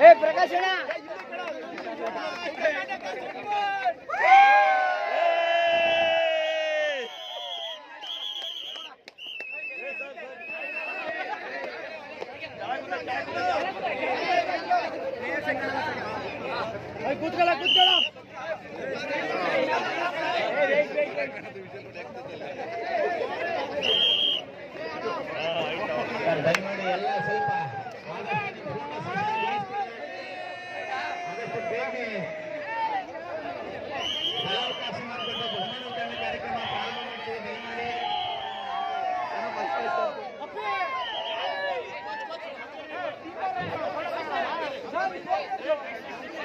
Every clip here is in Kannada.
ಏ ಪ್ರಕಾಶ್ ಅಣ್ಣ ಕೂತ್ಕೊಳ್ಳ ಕೂತ್ಕೊಳ್ಳ. ದಯಮಾಡಿ ಎಲ್ಲ ಸ್ವಲ್ಪ ಕಾರ್ಯಕ್ರಮ ಮಾಡ್ತೀವಿ ದಯಮಾಡಿ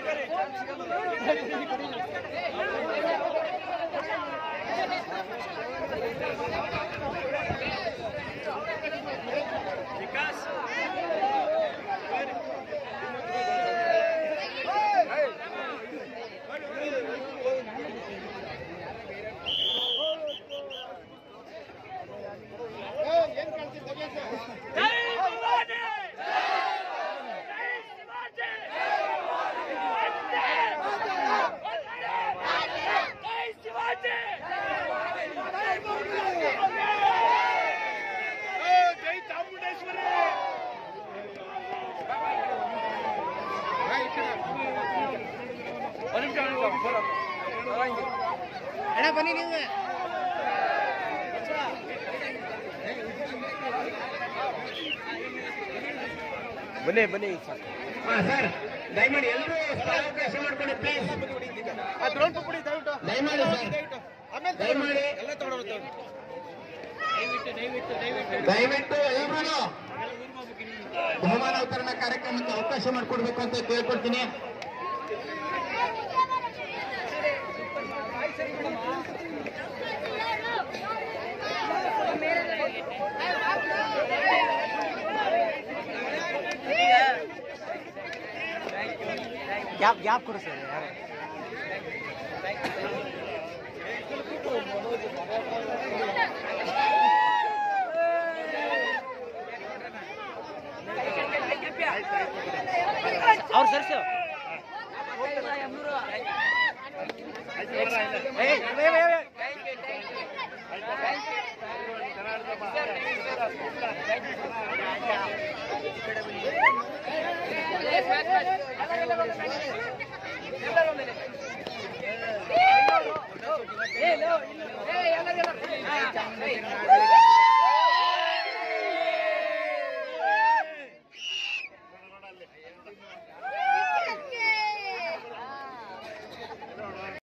Thank you. ಅಣ್ಣ ಬನ್ನಿ ನೀವು. ಬನ್ನಿ ಬನ್ನಿ. ಹಾ ಸರ್ ದಯಮಾಡಿ ಎಲ್ಲರೂ ಸ್ಥಳಾವಕಾಶ ಮಾಡ್ಕೊಳ್ಳಿ ಪ್ಲೀಸ್ ದಯಮಾಡಿ ಸರ್. ದಯಮಾಡಿ. ದಯವಿಟ್ಟು ಎಲ್ಲರೂ ಬಹುಮಾನ ವಿತರಣಾ ಕಾರ್ಯಕ್ರಮಕ್ಕೆ ಅವಕಾಶ ಮಾಡಿಕೊಡ್ಬೇಕು ಅಂತ ಕೇಳ್ಕೊಡ್ತೀನಿ ಗ್ಯಾಪ್ ಗ್ಯಾಪ್ ಕೊಡು ಸರ್ ಯಾರು ಅವ್ರು ಸರ್ಸು ఏ